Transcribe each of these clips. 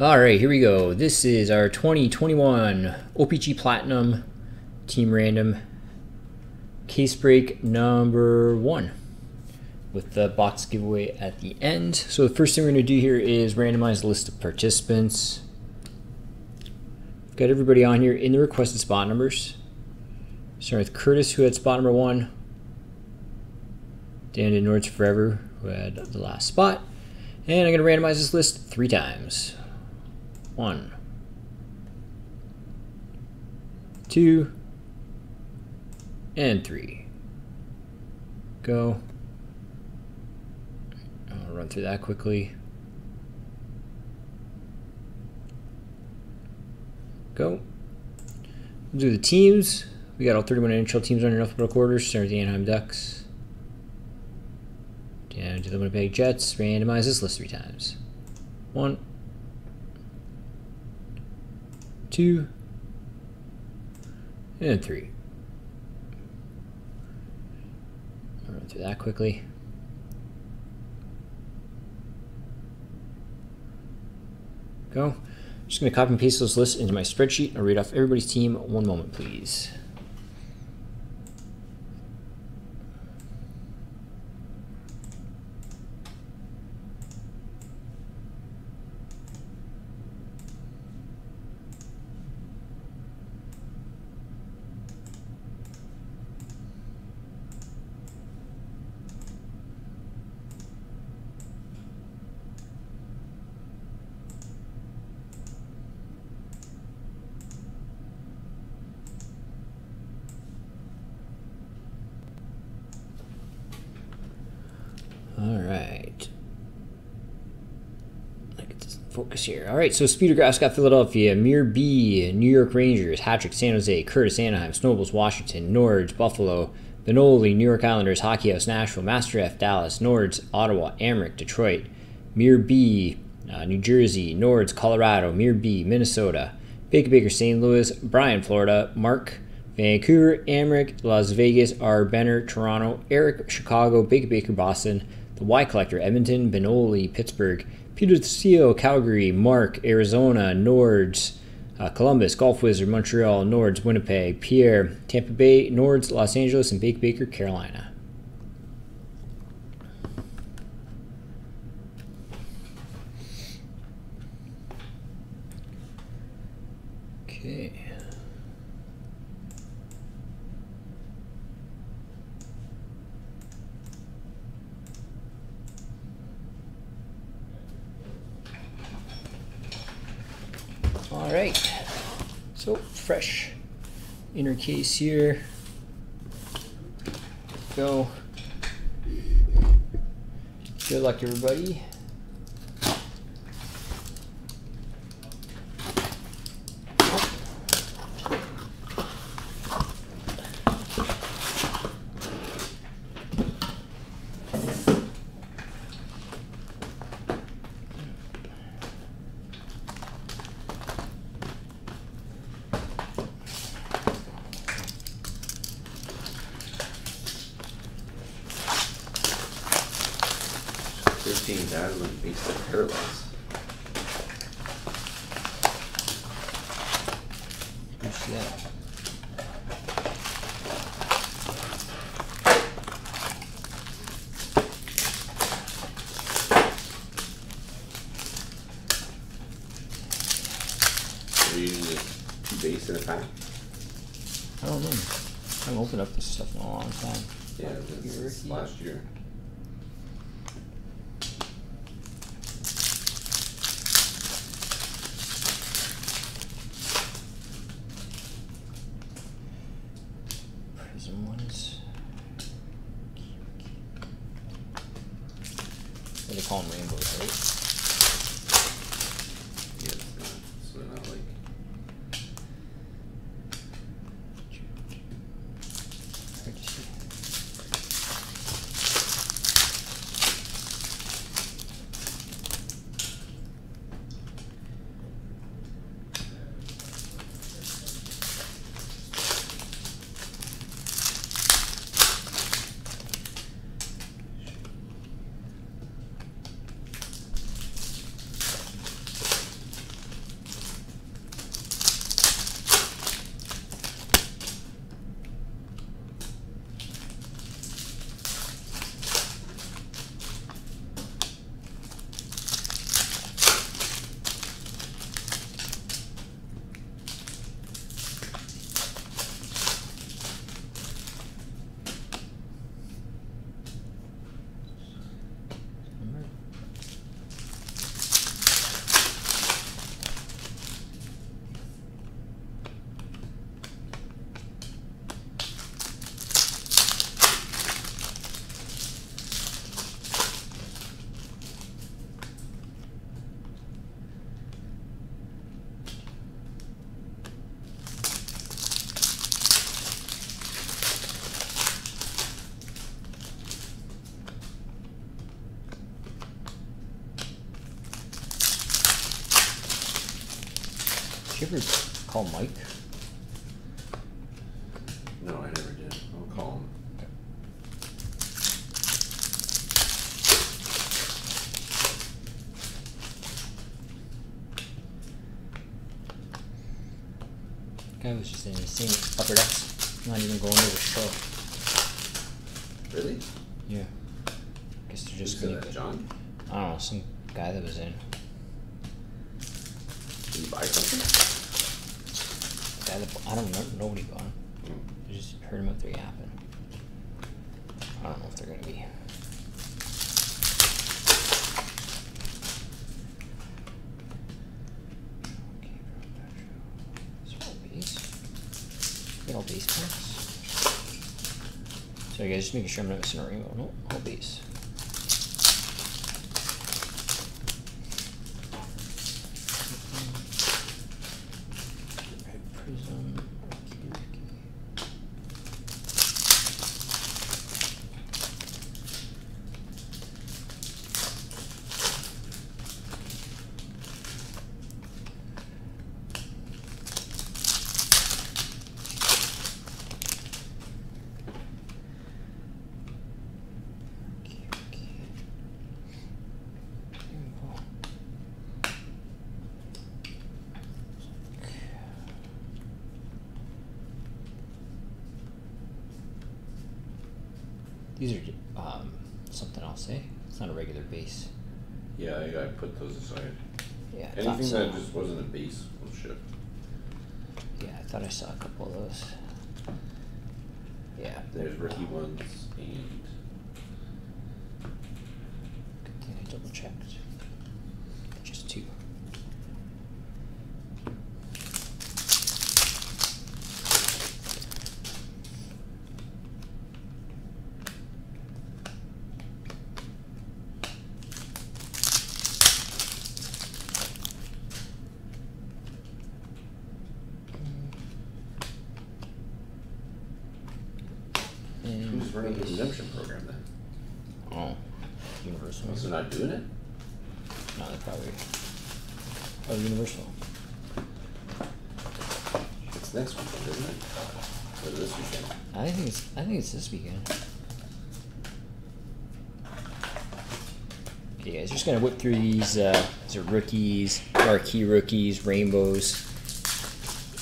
All right, here we go. This is our 2021 OPC Platinum Team Random case break number one with the box giveaway at the end. So the first thing we're going to do here is randomize the list of participants. Got everybody on here in the requested spot numbers. Starting with Curtis, who had spot number one. Dan did Nords Forever, who had the last spot. And I'm going to randomize this list three times. One, two, and three. Go. I'll run through that quickly. Go. We'll do the teams. We got all 31 NHL teams on your alphabetical order. Start with the Anaheim Ducks. Down to the Winnipeg Jets. Randomize this list three times. One two, and three. I'll run through that quickly. Go. I'm just going to copy and paste those lists into my spreadsheet. I'll read off everybody's team. One moment, please. Right. Focus here. All right, so Speedergrass got Philadelphia, Mir B, New York Rangers, Hatrick, San Jose, Curtis, Anaheim, Snowballs, Washington, Nords, Buffalo, Benoli, New York Islanders, Hockey House, Nashville, Master F, Dallas, Nords, Ottawa, Amherst, Detroit, Mir B, uh, New Jersey, Nords, Colorado, Mir B, Minnesota, Baker Baker, St. Louis, Brian, Florida, Mark, Vancouver, Amherst, Las Vegas, R. Benner, Toronto, Eric, Chicago, Baker Baker, Boston, the Y Collector, Edmonton, Benoli, Pittsburgh, Peter Theo, Calgary, Mark, Arizona, Nords, uh, Columbus, Golf Wizard, Montreal, Nords, Winnipeg, Pierre, Tampa Bay, Nords, Los Angeles, and Bake Baker, Carolina. Okay. All right, so fresh inner case here. Go. Good luck, everybody. That? Are you using two base in a pack? I don't know. I haven't opened up this stuff in a long time. Yeah, this is last year. You ever call Mike? No, I never did. I'll call him. Guy was just in the same upper decks, not even going to the show. Really? Yeah. Guess they're just Who gonna. that, John? I don't know, some guy that was in. Did you buy something? Guy that I don't know. Nobody bought him. Hmm. I don't know if they're be. Okay, Small base. All base packs. Sorry guys, just making sure I'm not missing a rainbow. All base. Red prism. Okey dokey. Okay, okay. Rainbow. These are um, something else, eh? It's not a regular base. Yeah, I, I put those aside. Yeah, I Anything so. that just wasn't a base will ship. Yeah, I thought I saw a couple of those. Yeah, There's rookie ones and Good thing I double checked. Just two. And who's running the base. Redemption program then? Oh, Universal. So not doing it? No, they probably. Oh, Universal. It's next weekend, isn't it? Or this weekend? I think it's. I think it's this weekend. Okay, guys, just gonna whip through these. Uh, these are rookies, marquee rookies, rainbows.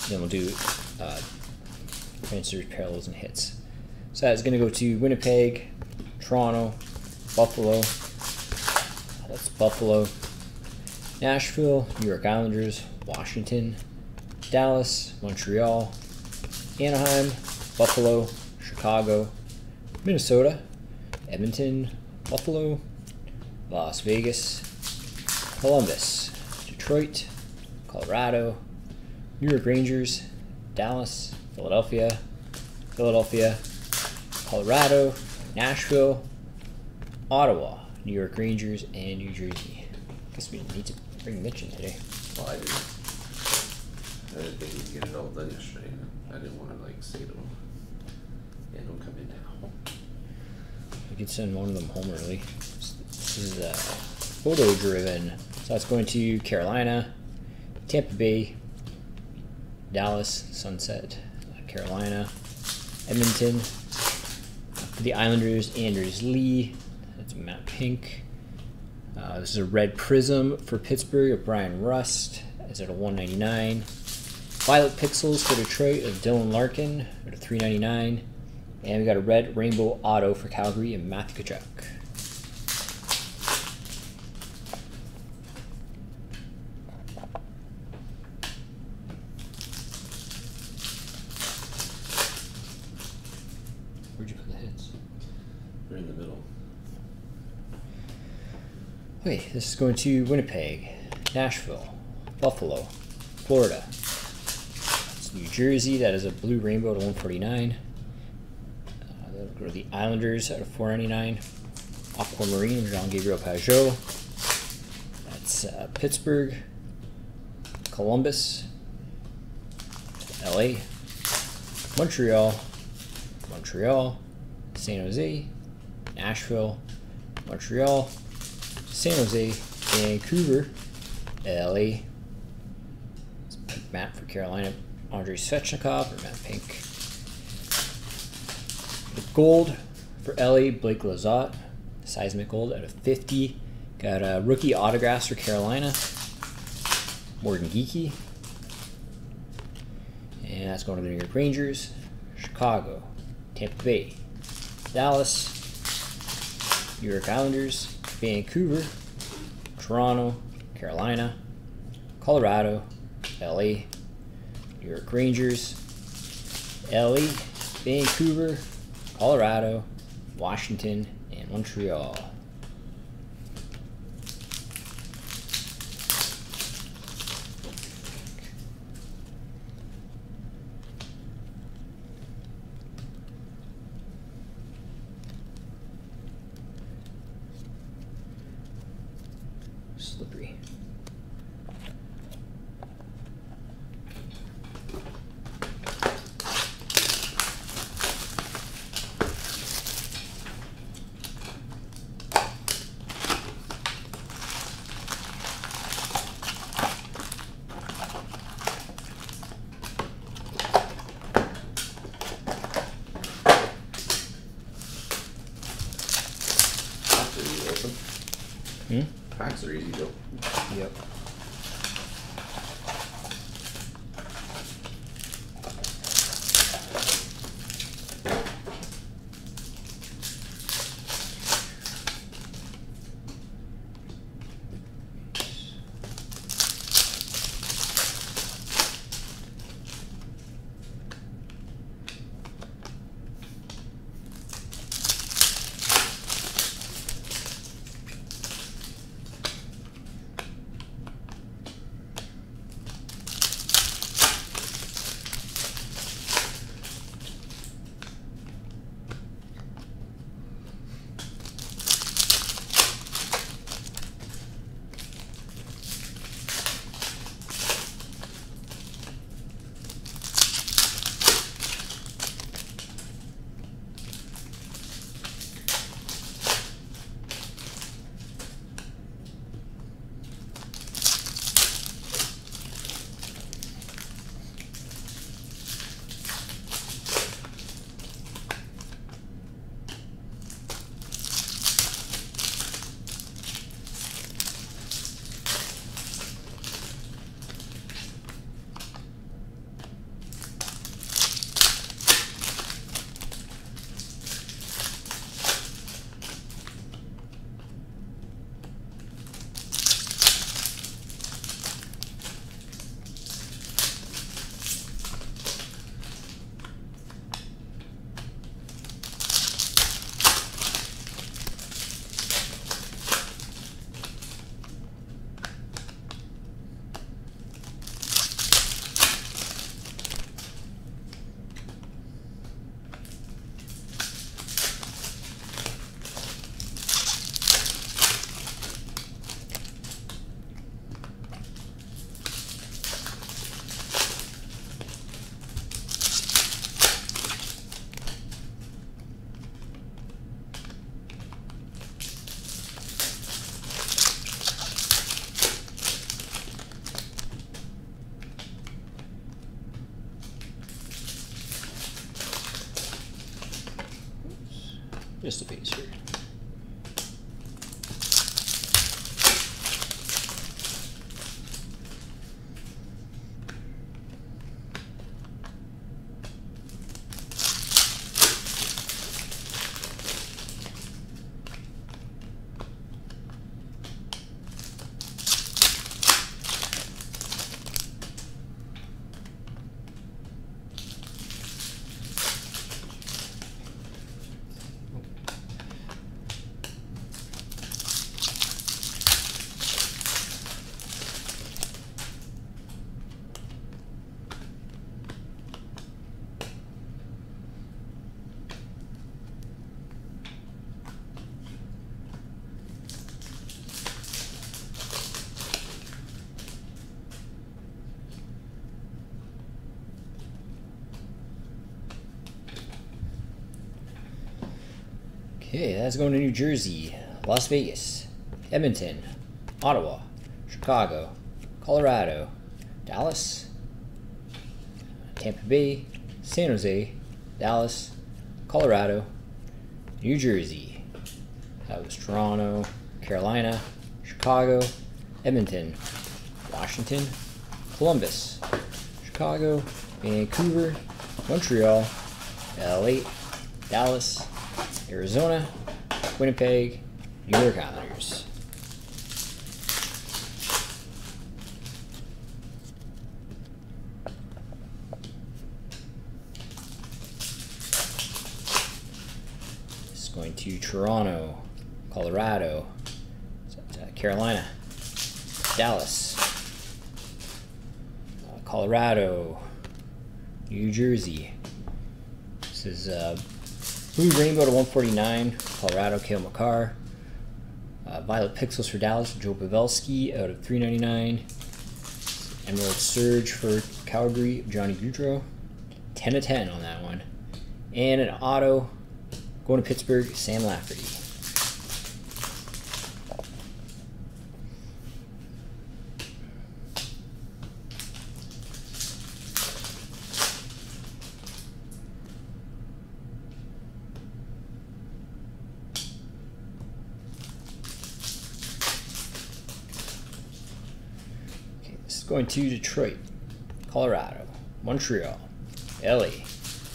Then we'll do uh, transfers, parallels, and hits. So that's gonna go to Winnipeg, Toronto, Buffalo. That's Buffalo, Nashville, New York Islanders, Washington, Dallas, Montreal, Anaheim, Buffalo, Chicago, Minnesota, Edmonton, Buffalo, Las Vegas, Columbus, Detroit, Colorado, New York Rangers, Dallas, Philadelphia, Philadelphia, Colorado, Nashville, Ottawa, New York Rangers, and New Jersey. I Guess we didn't need to bring Mitch in today. Well, I didn't. I didn't think we'd get it all done yesterday. I didn't wanna like say to him, yeah, don't come in now. We could send one of them home early. This is uh, photo driven. So that's going to Carolina, Tampa Bay, Dallas, Sunset, Carolina, Edmonton. For the Islanders, Anders Lee. That's Matte Pink. Uh, this is a red prism for Pittsburgh of Bryan Rust. Is at a 199. Violet Pixels for Detroit of Dylan Larkin at a 399. And we got a red rainbow auto for Calgary and Matthew Tkachuk. Where'd you put the hits? They're in the middle. Okay, this is going to Winnipeg, Nashville, Buffalo, Florida. It's New Jersey, that is a blue rainbow to 149. Uh, that'll go to the Islanders at a 499. Aquamarine, Jean Gabriel Pageau. That's uh, Pittsburgh, Columbus, LA, Montreal, Montreal, San Jose, Nashville, Montreal, San Jose, Vancouver, LA, matte for Carolina, Andrei Svechnikov, or Matte pink. The gold for LA, Blake Lizotte, seismic gold out of 50. Got a rookie autographs for Carolina, Morgan Geekie. And that's going to the New York Rangers, Chicago, Tampa Bay, Dallas, New York Islanders, Vancouver, Toronto, Carolina, Colorado, LA, New York Rangers, LA, Vancouver, Colorado, Washington, and Montreal. Slippery. Packs are easy to open. Hmm? Packs are easy to. Yep. Just a piece here. Okay, that's going to New Jersey, Las Vegas, Edmonton, Ottawa, Chicago, Colorado, Dallas, Tampa Bay, San Jose, Dallas, Colorado, New Jersey. That was Toronto, Carolina, Chicago, Edmonton, Washington, Columbus, Chicago, Vancouver, Montreal, LA, Dallas, Arizona, Winnipeg, New York Islanders. This is going to Toronto, Colorado, uh, Carolina, Dallas, uh, Colorado, New Jersey. This is uh, Blue Rainbow to 149, Colorado, Cale Makar. Uh, Violet Pixels for Dallas, Joe Pavelski out of 399. Emerald Surge for Calgary, Johnny Gaudreau. 10 to 10 on that one. And an auto going to Pittsburgh, Sam Lafferty. Okay, this is going to Detroit, Colorado, Montreal, LA,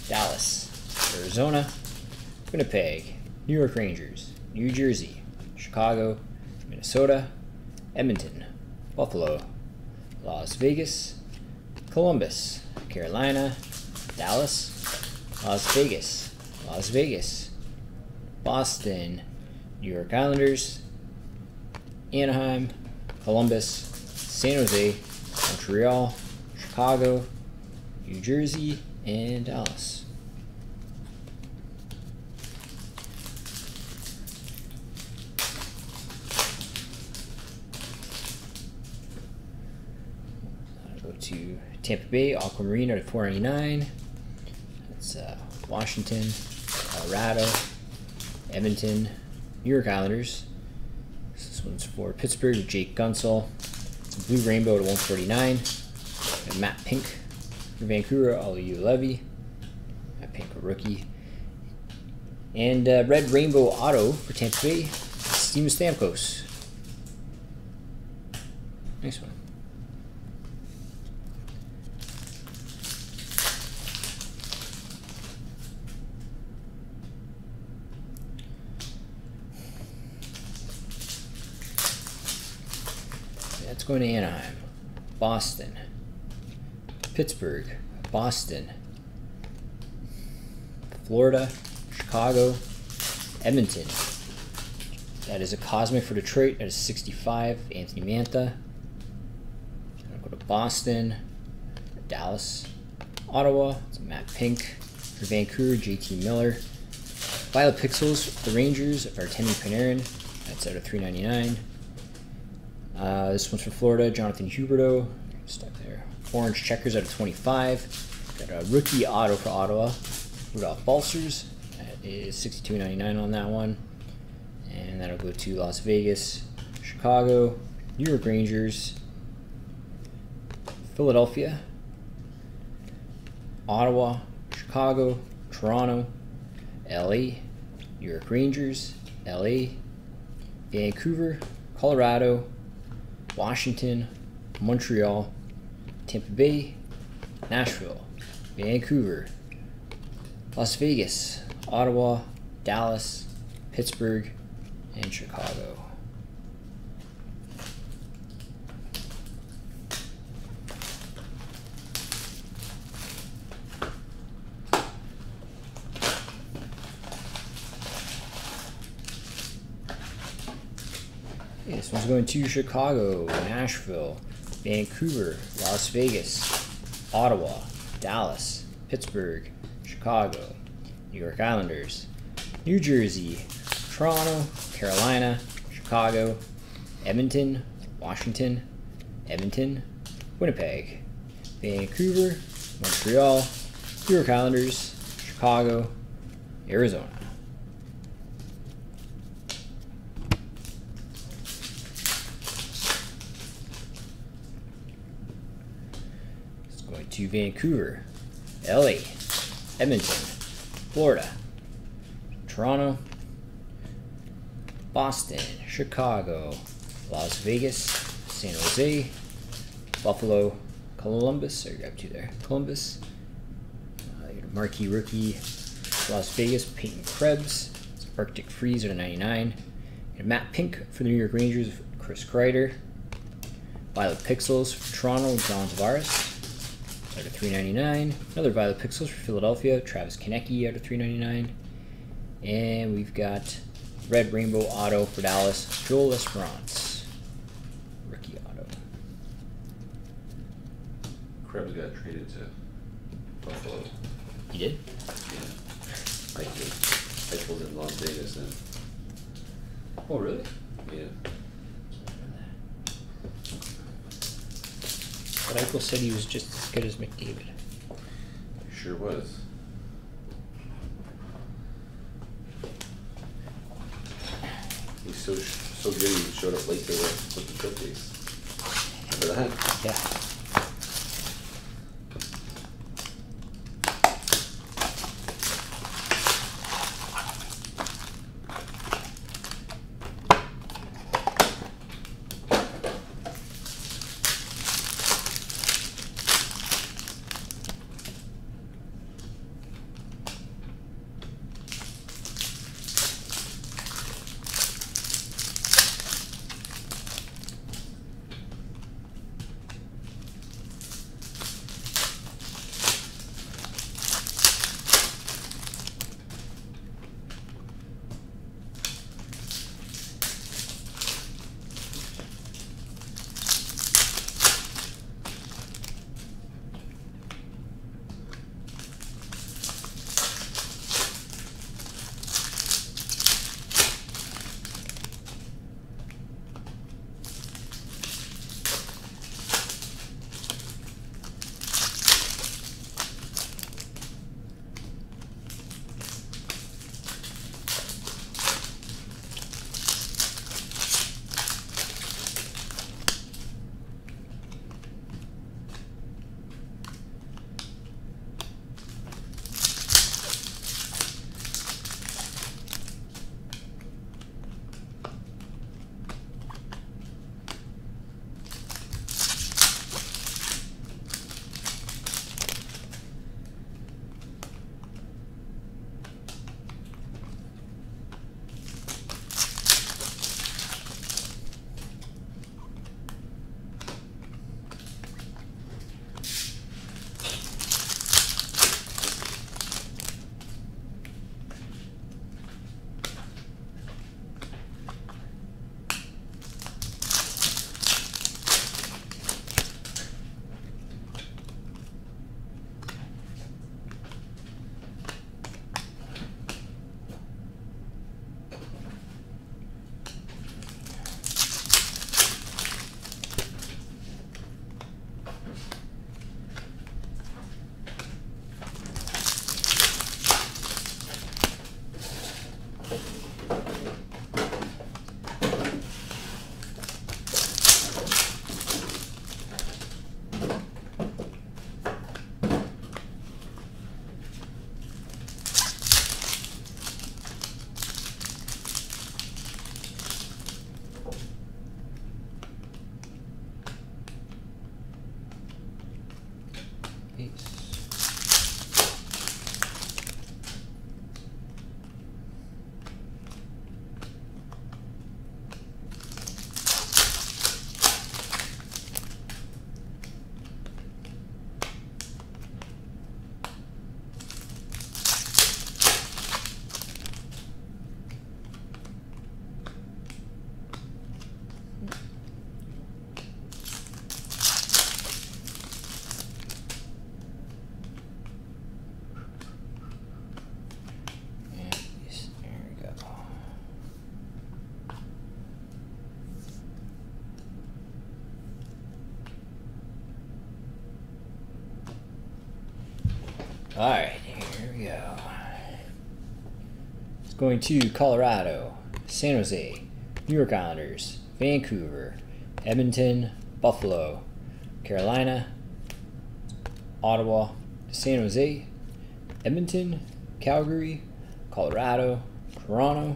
Dallas, Arizona, Winnipeg, New York Rangers, New Jersey, Chicago, Minnesota, Edmonton, Buffalo, Las Vegas, Columbus, Carolina, Dallas, Las Vegas, Las Vegas, Boston, New York Islanders, Anaheim, Columbus, San Jose, Montreal, Chicago, New Jersey, and Dallas. Go to Tampa Bay, Aquamarine at 499. That's uh, Washington, Colorado, Edmonton, New York Islanders. This one's for Pittsburgh, Jake Guentzel. Blue Rainbow to 149. And Matte Pink for Vancouver, Olli Juolevi. Matte Pink, a rookie. And uh, Red Rainbow Auto for Tampa Bay, Steven Stamkos. Nice one. That's going to Anaheim, Boston, Pittsburgh, Boston, Florida, Chicago, Edmonton. That is a Cosmic for Detroit at 65, Anthony Mantha. I'll go to Boston, Dallas, Ottawa, it's Matte Pink. For Vancouver, JT Miller. Violet Pixels, the Rangers, Artemi Panarin. That's out of 399. Uh, this one's from Florida, Jonathan Huberdeau. Stuck there. Orange checkers out of 25. Got a rookie auto for Ottawa, Rudolph Balcers. That is 62.99 on that one. And that'll go to Las Vegas, Chicago, New York Rangers, Philadelphia, Ottawa, Chicago, Toronto, LA, New York Rangers, LA, Vancouver, Colorado, Washington, Montreal, Tampa Bay, Nashville, Vancouver, Las Vegas, Ottawa, Dallas, Pittsburgh, and Chicago. Okay, this one's going to Chicago, Nashville, Vancouver, Las Vegas, Ottawa, Dallas, Pittsburgh, Chicago, New York Islanders, New Jersey, Toronto, Carolina, Chicago, Edmonton, Washington, Edmonton, Winnipeg, Vancouver, Montreal, New York Islanders, Chicago, Arizona. It's going to Vancouver, LA, Edmonton, Florida, Toronto, Boston, Chicago, Las Vegas, San Jose, Buffalo, Columbus. I grabbed two there. Columbus, uh, marquee rookie, Las Vegas, Peyton Krebs, Arctic Freeze at a 99. And Matte Pink for the New York Rangers, Chris Kreider. Violet Pixels for Toronto, John Tavares 399. Another Violet Pixels for Philadelphia, Travis Konecny out of 399. And we've got Red Rainbow Auto for Dallas, Joel L'Esperance. Rookie auto. Krebs got traded to Buffalo. You did? Yeah. I did. I told in Las Vegas and Oh, really? yeah. But Eichel said he was just as good as McDavid. Sure was. He's so so good. He showed up late to with the cookies. Remember that? Yeah. All right, here we go. It's going to Colorado, San Jose, New York Islanders, Vancouver, Edmonton, Buffalo, Carolina, Ottawa, San Jose, Edmonton, Calgary, Colorado, Toronto,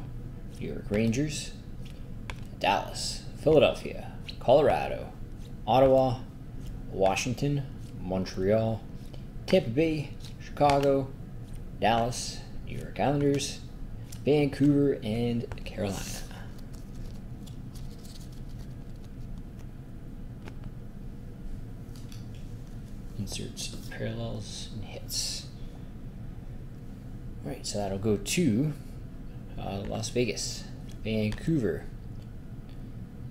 New York Rangers, Dallas, Philadelphia, Colorado, Ottawa, Washington, Montreal, Tampa Bay, Chicago, Dallas, New York Islanders, Vancouver, and Carolina. Inserts parallels and hits. Alright, so that'll go to uh, Las Vegas, Vancouver,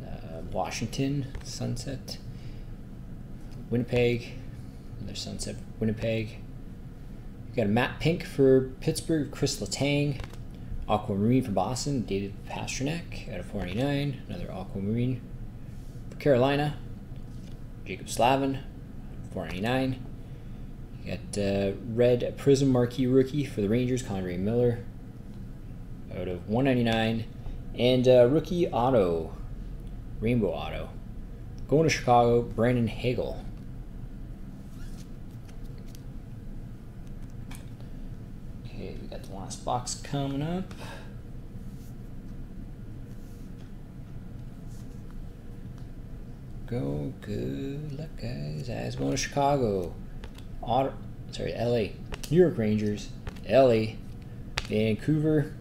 uh, Washington, Sunset, Winnipeg, another Sunset, Winnipeg. We got a Matte Pink for Pittsburgh, Chris Letang, Aquamarine for Boston, David Pastrnak out of 49, another Aquamarine for Carolina, Jaccob Slavin, 499. You got uh, red Prism Marquee rookie for the Rangers, K'Andre Miller, out of 199, and uh, rookie auto, Rainbow Auto, going to Chicago, Brandon Hagel. Okay, we got the last box coming up. Go, good luck, guys. As going to Chicago, sorry, LA, New York Rangers, LA, Vancouver,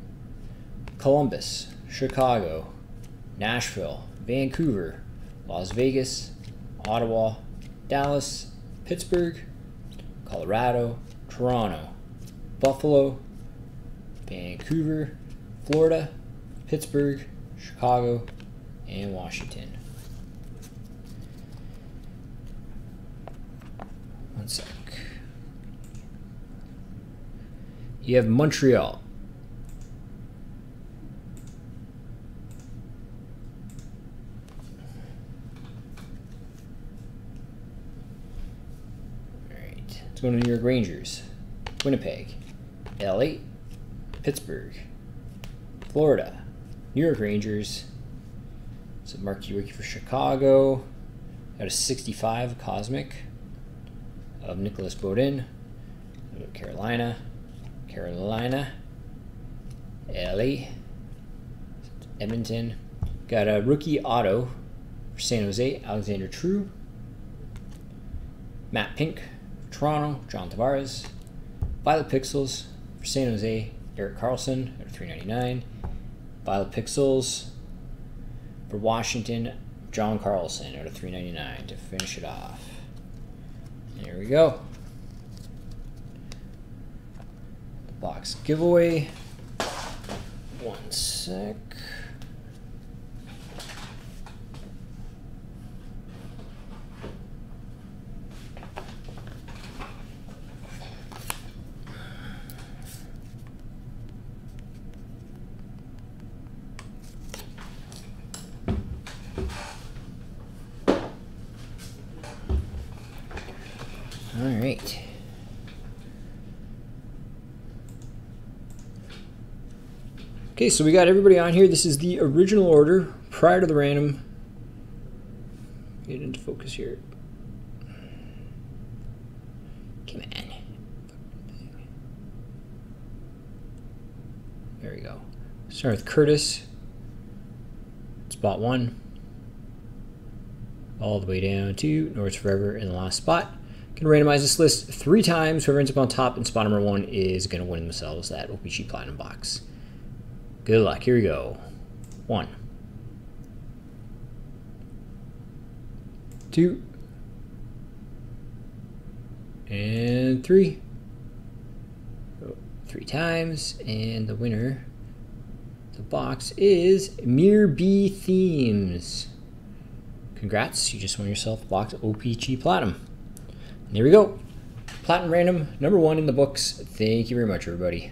Columbus, Chicago, Nashville, Vancouver, Las Vegas, Ottawa, Dallas, Pittsburgh, Colorado, Toronto, Buffalo, Vancouver, Florida, Pittsburgh, Chicago, and Washington. One sec. You have Montreal. Alright. Let's go to New York Rangers. Winnipeg. LA. Pittsburgh. Florida. New York Rangers. So Marquee Rookie for Chicago. Out of 65 Cosmic of Nicholas Beaudin. Carolina. Carolina. LA. Edmonton. Got a rookie auto for San Jose, Alexander True. Matte Pink Toronto, John Tavares. Violet Pixels for San Jose, Erik Karlsson at 399. Violet Pixels for Washington, John Carlson out of 399 to finish it off. There we go. The box giveaway. One sec. All right. So we got everybody on here. This is the original order prior to the random. Get into focus here. Come on. There we go. Start with Curtis. Spot one. All the way down to Nords Forever in the last spot. Gonna randomize this list three times. Whoever ends up on top in spot number one is gonna win themselves that OPC Platinum box. Good luck. Here we go. One. Two. And three. Three times. And the winner, the box, is Mir B Themes. Congrats, you just won yourself a box of OPC Platinum. And there we go. Platinum Random, number one in the books. Thank you very much, everybody.